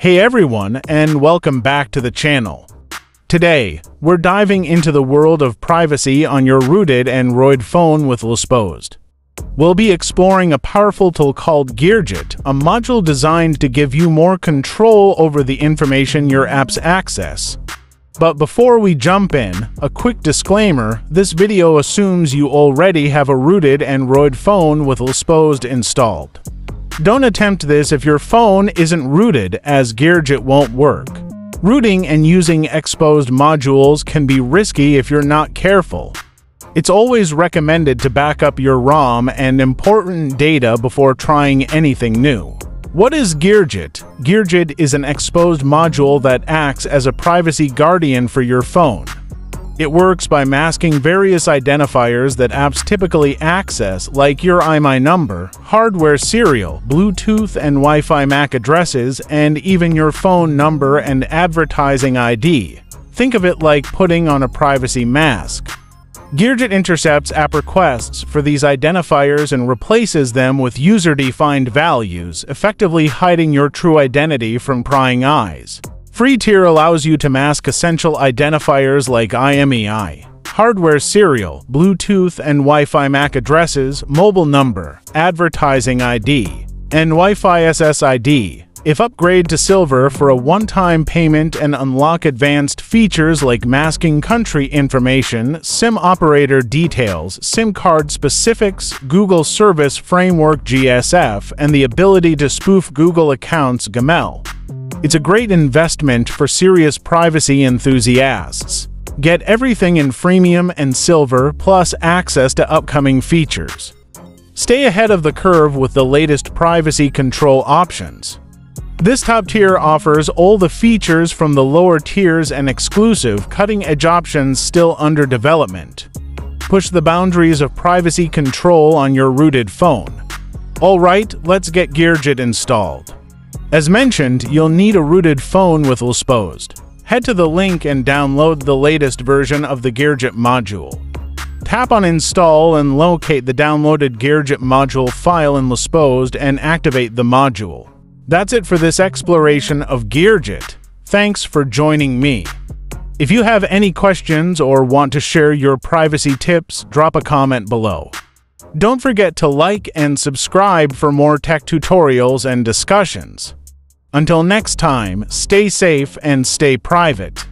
Hey everyone, and welcome back to the channel. Today, we're diving into the world of privacy on your rooted Android phone with LSPosed. We'll be exploring a powerful tool called Geergit, a module designed to give you more control over the information your apps access. But before we jump in, a quick disclaimer, this video assumes you already have a rooted Android phone with LSPosed installed. Don't attempt this if your phone isn't rooted, as Geergit won't work. Rooting and using Xposed modules can be risky if you're not careful. It's always recommended to back up your ROM and important data before trying anything new. What is Geergit? Geergit is an Xposed module that acts as a privacy guardian for your phone. It works by masking various identifiers that apps typically access, like your IMEI number, hardware serial, Bluetooth and Wi-Fi MAC addresses, and even your phone number and advertising ID. Think of it like putting on a privacy mask. Geergit intercepts app requests for these identifiers and replaces them with user-defined values, effectively hiding your true identity from prying eyes. Free tier allows you to mask essential identifiers like IMEI, hardware serial, Bluetooth and Wi-Fi MAC addresses, mobile number, advertising ID, and Wi-Fi SSID. If upgrade to Silver for a one-time payment and unlock advanced features like masking country information, SIM operator details, SIM card specifics, Google Service Framework GSF, and the ability to spoof Google accounts GML. It's a great investment for serious privacy enthusiasts. Get everything in freemium and silver, plus access to upcoming features. Stay ahead of the curve with the latest privacy control options. This top tier offers all the features from the lower tiers and exclusive, cutting-edge options still under development. Push the boundaries of privacy control on your rooted phone. Alright, let's get Geergit installed. As mentioned, you'll need a rooted phone with LSPosed. Head to the link and download the latest version of the Geergit module. Tap on Install and locate the downloaded Geergit module file in LSPosed and activate the module. That's it for this exploration of Geergit. Thanks for joining me. If you have any questions or want to share your privacy tips, drop a comment below. Don't forget to like and subscribe for more tech tutorials and discussions. Until next time, stay safe and stay private.